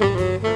Mm-hmm.